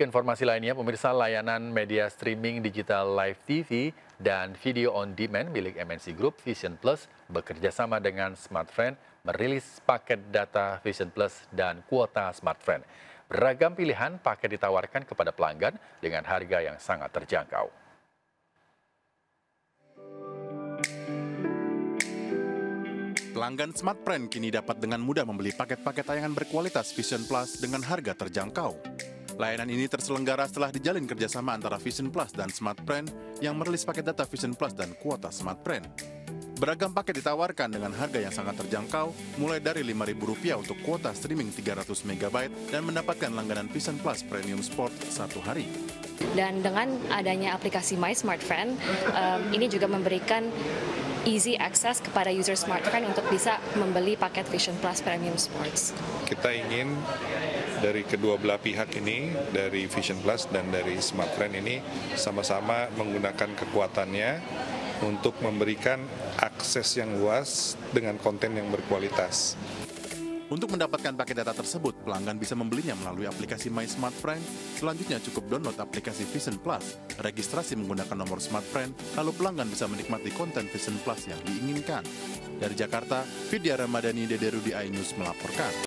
Ke informasi lainnya, pemirsa layanan media streaming digital live TV dan video on demand milik MNC Group Vision Plus bekerja sama dengan Smartfriend merilis paket data Vision Plus dan kuota Smartfriend. Beragam pilihan paket ditawarkan kepada pelanggan dengan harga yang sangat terjangkau. Pelanggan Smartfriend kini dapat dengan mudah membeli paket-paket tayangan berkualitas Vision Plus dengan harga terjangkau. Layanan ini terselenggara setelah dijalin kerjasama antara Vision Plus dan Smartfriend yang merilis paket data Vision Plus dan kuota Smartfriend. Beragam paket ditawarkan dengan harga yang sangat terjangkau, mulai dari Rp5.000 untuk kuota streaming 300 MB dan mendapatkan langganan Vision Plus Premium Sport satu hari. Dan dengan adanya aplikasi My Smartfriend, um, ini juga memberikan easy access kepada user smartphone untuk bisa membeli paket Vision Plus Premium Sports. Kita ingin dari kedua belah pihak ini, dari Vision Plus dan dari Smartfriend ini sama-sama menggunakan kekuatannya untuk memberikan akses yang luas dengan konten yang berkualitas. Untuk mendapatkan paket data tersebut, pelanggan bisa membelinya melalui aplikasi My Smart Friend. Selanjutnya cukup download aplikasi Vision Plus, registrasi menggunakan nomor Smart Friend, lalu pelanggan bisa menikmati konten Vision Plus yang diinginkan. Dari Jakarta, Vidya Ramadhani Dederudi iNews melaporkan.